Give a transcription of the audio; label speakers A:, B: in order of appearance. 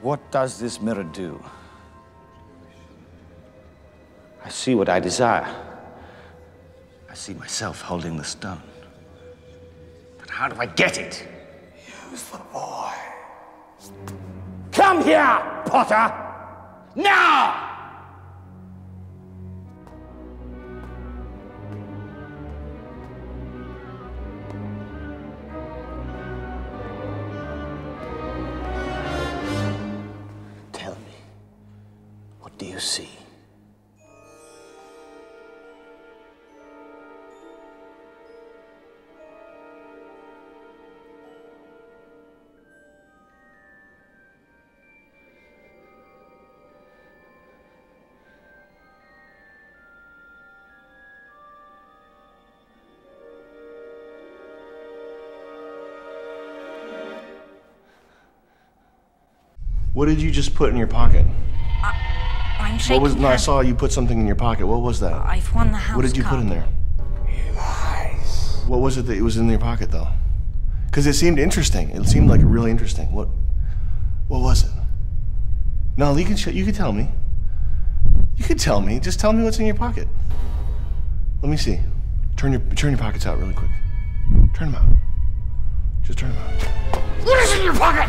A: What does this mirror do? I see what I desire. I see myself holding the stone. But how do I get it?
B: Use the boy.
A: Come here, Potter! Now! What do you see?
C: What did you just put in your pocket?
D: I'm shaking
C: What was? No, I saw you put something in your pocket. What was that?
D: I've won the house
C: What did you put in
D: cup.
C: there? What was it that it was in your pocket though? Because it seemed interesting. It seemed like really interesting. What? What was it? No, you can. sh- You can tell me. You can tell me. Just tell me what's in your pocket. Let me see. Turn your turn your pockets out really quick. Turn them out. Just turn them out.
B: What is in your pocket?